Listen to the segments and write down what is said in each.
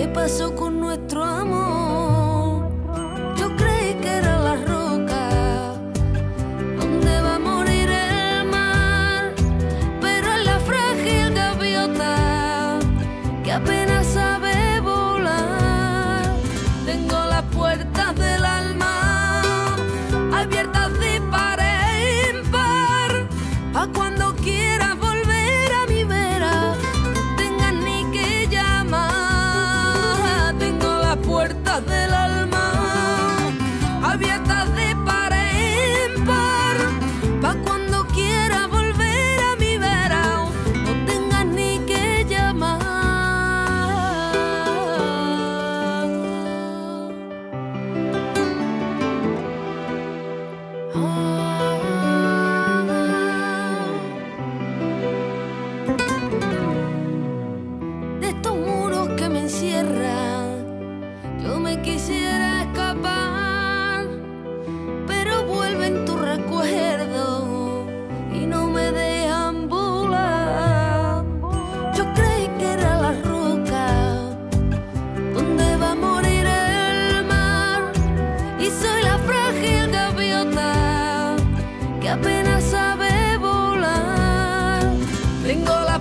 ¿Qué pasó con nuestro amor? Yo creí que era la roca donde va a morir el mar, pero es la frágil gaviota que apenas sabe volar. Tengo las puertas del alma abiertas.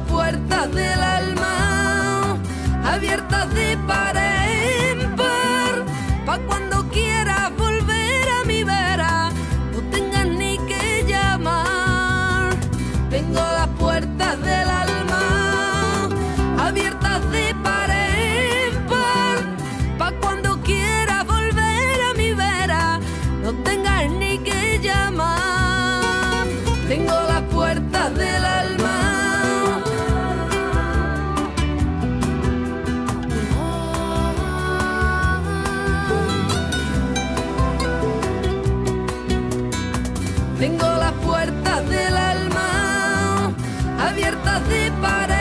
puertas del alma abiertas de pared. Tengo las puertas del alma abiertas de pared.